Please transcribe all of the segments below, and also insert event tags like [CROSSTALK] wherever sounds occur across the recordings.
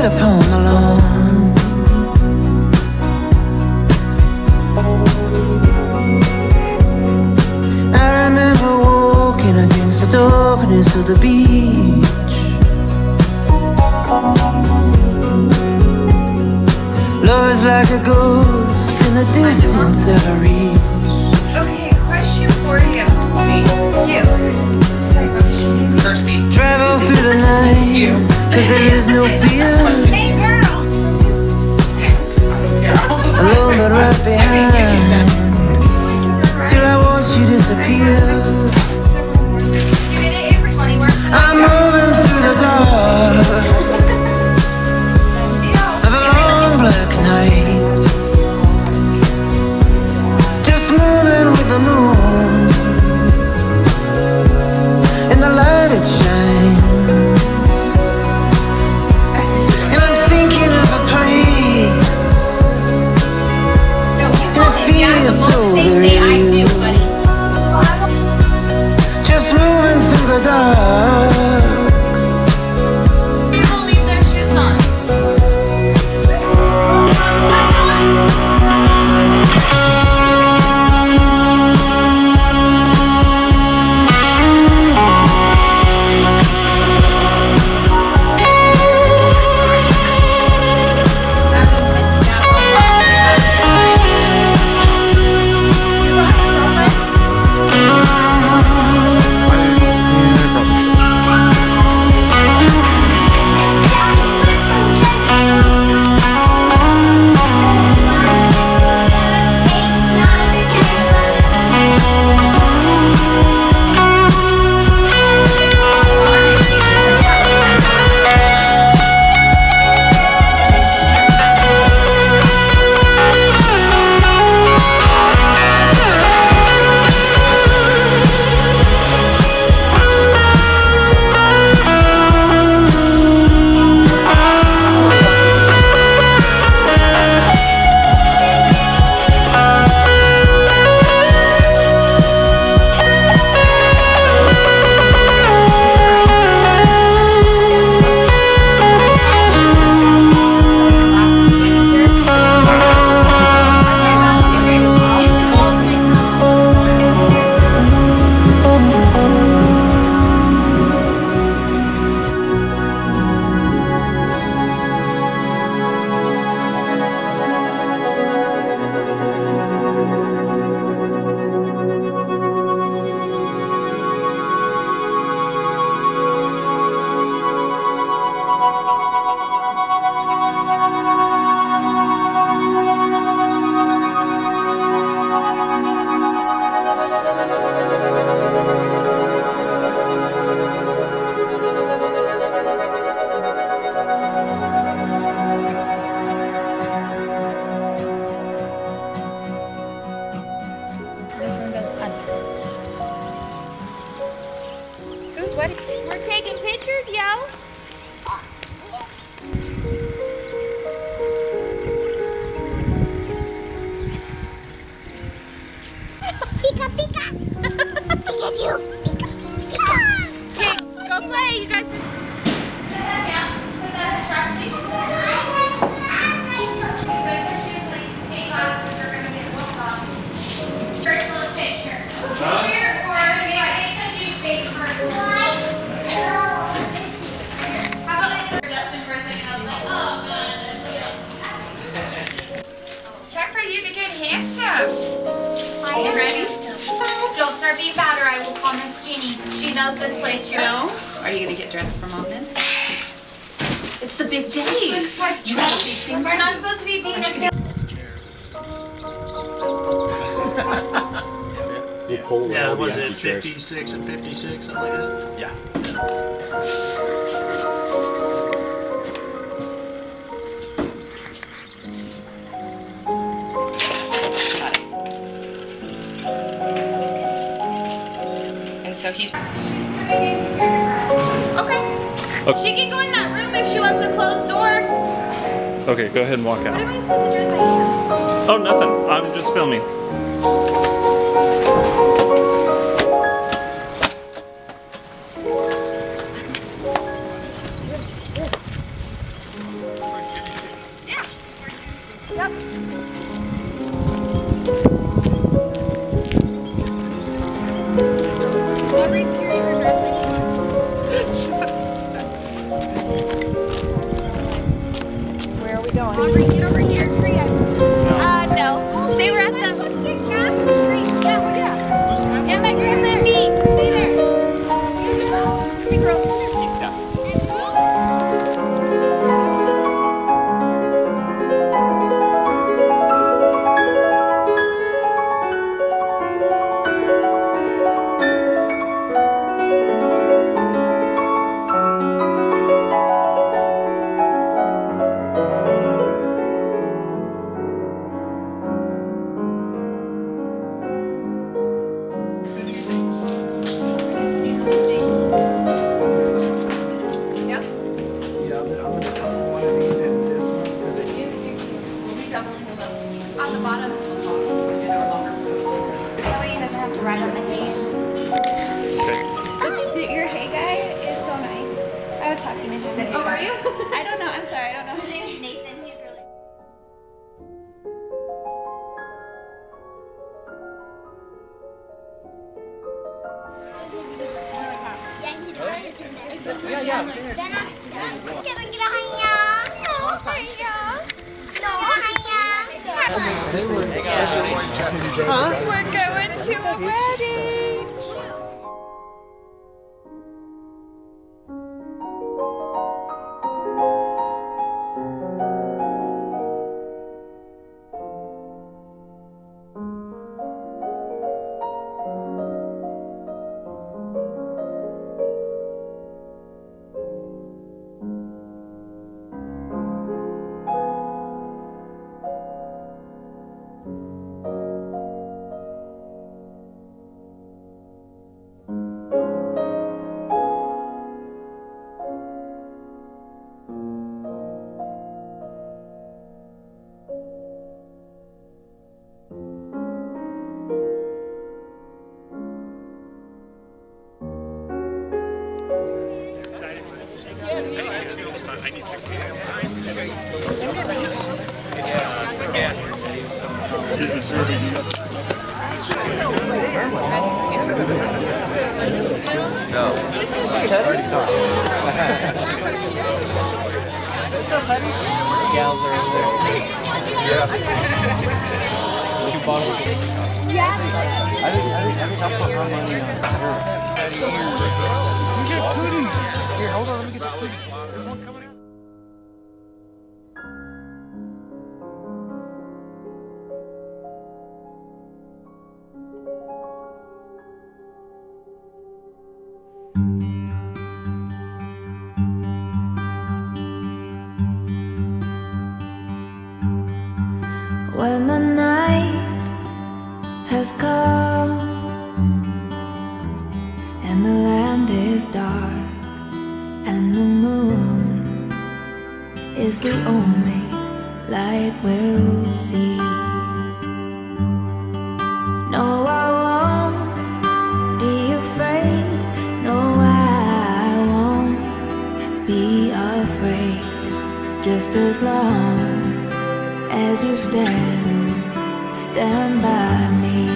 sat upon the lawn. I remember walking against the darkness of the beach. Love is like a ghost in the distance of a Cause there is no fear. Alone but right behind. Till I watch you disappear. I'm Don't start being bad I will call Miss Jeannie. She knows this place. You know? Are you gonna get dressed for mom then? It's the big day. Looks like traffic. We're not supposed to be being a We'll [LAUGHS] pull Yeah, all was it 56 and 56, something like that? Yeah. And so he's. Okay. okay. She can go in that room if she wants a closed door. Okay, go ahead and walk out. What out. am I supposed to do with my hands? Oh, nothing. I'm just filming. Hiya. We're going to a wedding. I didn't, I didn't, I didn't talk about how money on uh, You get goodies. Here, hold on, let me get the goodies. Just as long as you stand, stand by me.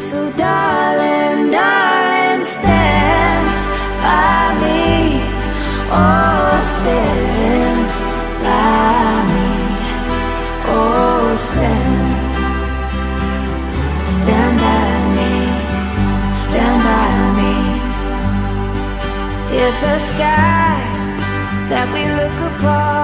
So, darling, darling, stand by me. Oh, stand by me. Oh, stand. Stand by me. Stand by me. If the sky that we look upon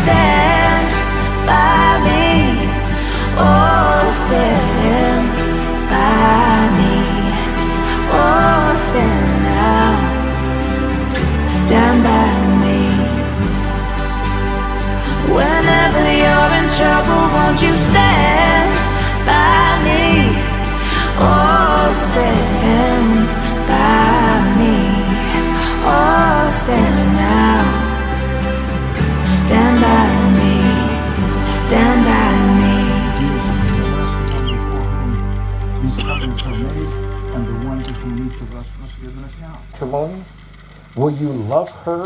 stand by me. Oh, stand by me. Oh, stand now. Stand by me. Whenever you're in trouble, won't you stand by me? Oh, stand by me. Oh, stand now. Made, and the one to whom each of us must give an account. Timon, will you love her,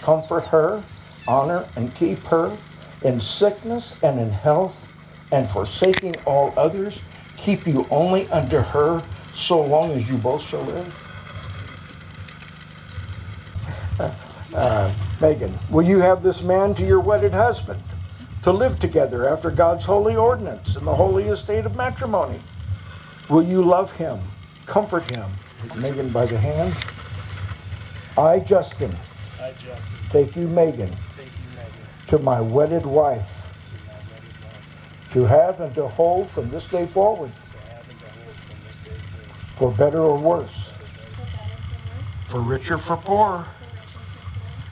comfort her, honor and keep her in sickness and in health, and forsaking all others, keep you only unto her so long as you both shall live? [LAUGHS] Uh, Megan, will you have this man to your wedded husband to live together after God's holy ordinance in the holy estate of matrimony? Will you love him, comfort him? Megan by the hand. I, Justin, I, Justin, take you, Megan, take you, Megan, to my wedded wife, to my wedded wife, to have and to hold from this day forward, to have and to hold from this day forward, for better or worse, for better or for worse, for richer, for poorer,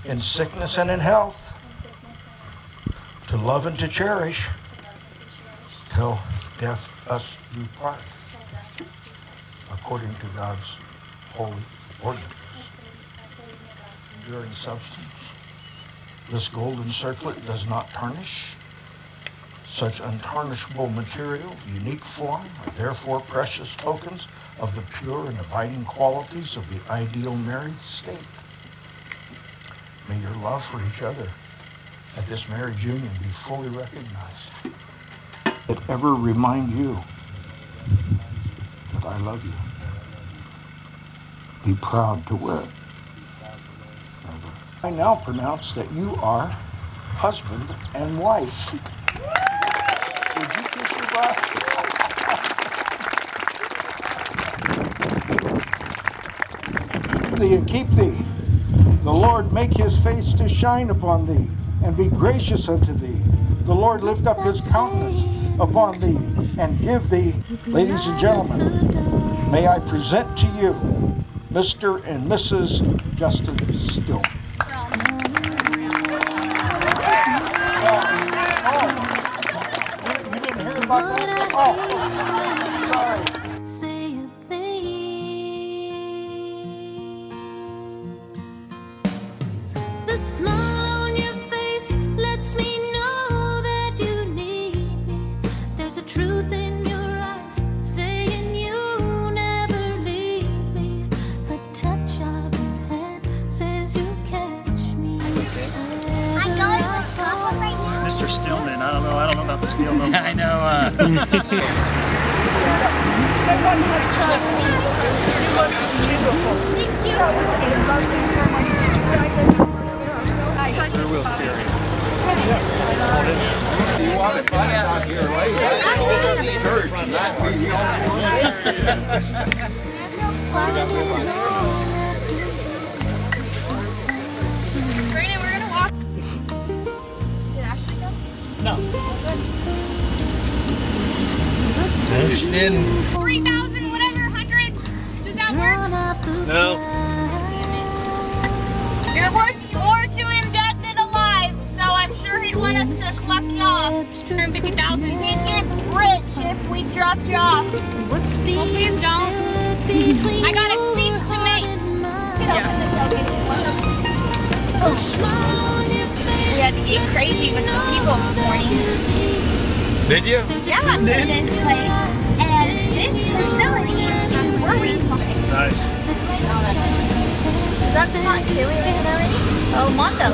in sickness and in health, to love and to cherish, till death us do part, according to God's holy ordinance. Enduring substance. This golden circlet does not tarnish. Such untarnishable material, unique form, are therefore precious tokens of the pure and abiding qualities of the ideal married state. May your love for each other at this marriage union be fully recognized. It ever remind you that I love you. Be proud to wear. I now pronounce that you are husband and wife. Would you kiss your bride? Thee and keep thee. The Lord make his face to shine upon thee and be gracious unto thee. The Lord lift up his countenance upon thee and give thee, ladies and gentlemen, may I present to you Mr. and Mrs. Justin Still. Oh, you didn't hear about that? Oh, Brandon, we're gonna walk. Did Ashley go? No. No, she didn't. 3,000 whatever, 100. Does that work? No. Off. 150,000. He'd get rich if we dropped you off. Well, please don't. I got a speech to make. Get open the tailgate. We had to get crazy with some people this morning. Did you? Yeah, to this place. And this facility, we're responding. Nice. Oh, that's interesting. Is that not Haley leaving already? Oh, Mondo.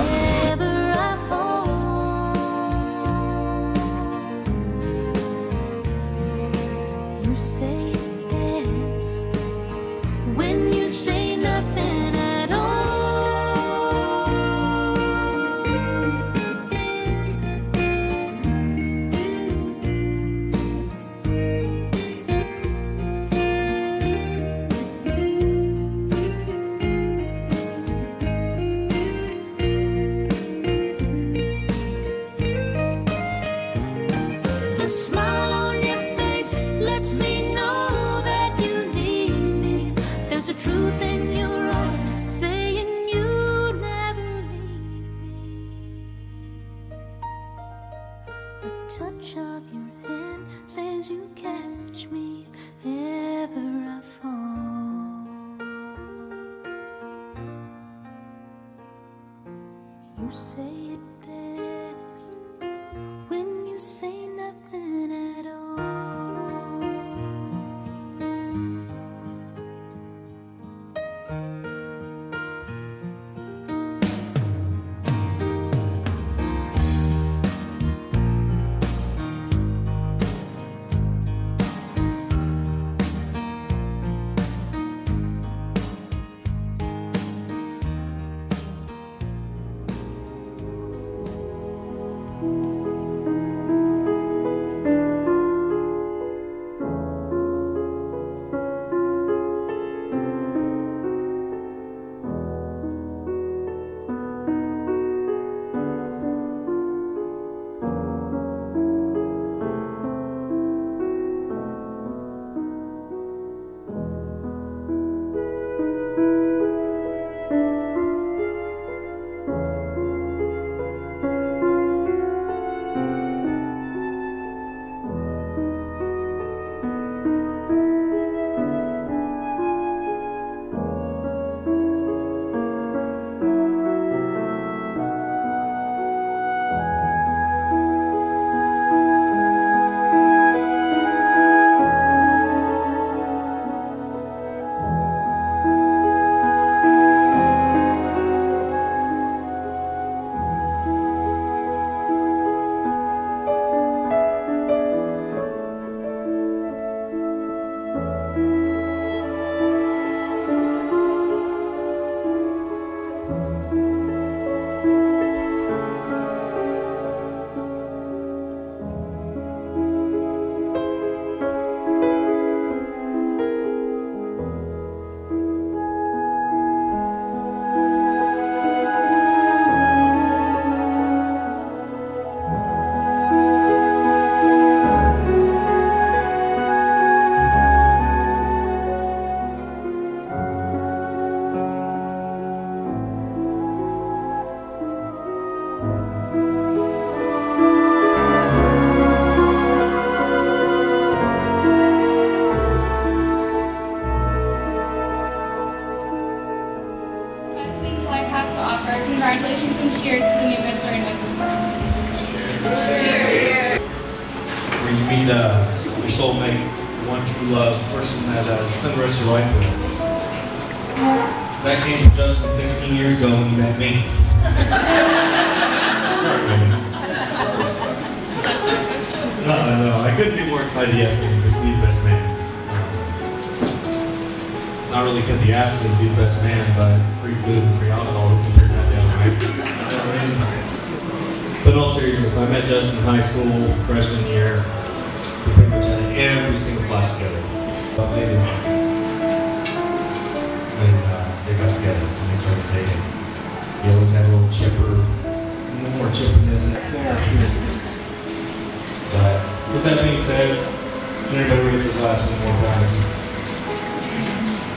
I couldn't be more excited to be the best man. Um, Not really because he asked me to be the best man, but free food and free alcohol, we can turn that down, right? But in all seriousness, I met Justin in high school, freshman year. We pretty much had every single class together. But maybe. Uh they got together when they started dating. He always had a little chipper, more chipperness. But with that being said, can everybody raise their glass one more time?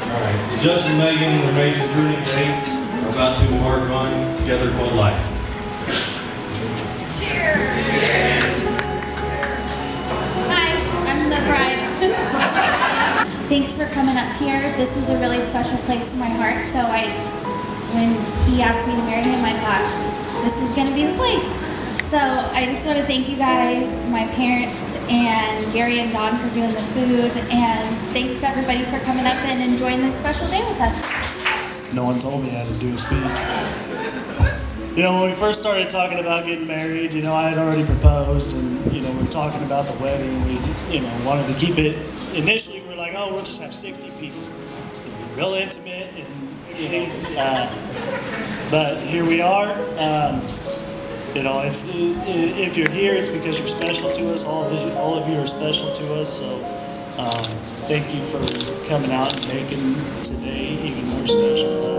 All right. So Justin and Megan, their amazing journey today, are about to embark on together called life. Cheers! Hi, I'm the bride. [LAUGHS] Thanks for coming up here. This is a really special place in my heart. So I, when he asked me to marry him, I thought this is going to be the place. So I just want to thank you guys, my parents, and Gary and Don for doing the food, and thanks to everybody for coming up and enjoying this special day with us. No one told me I had to do a speech. You know, when we first started talking about getting married, you know, I had already proposed, and you know, we were talking about the wedding. We, you know, wanted to keep it. Initially, we were like, oh, we'll just have 60 people. It'll be real intimate, and you know, uh, but here we are. Um, you know, if if you're here, it's because you're special to us. All of you, all of you are special to us. So, um, thank you for coming out and making today even more special